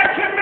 Catch him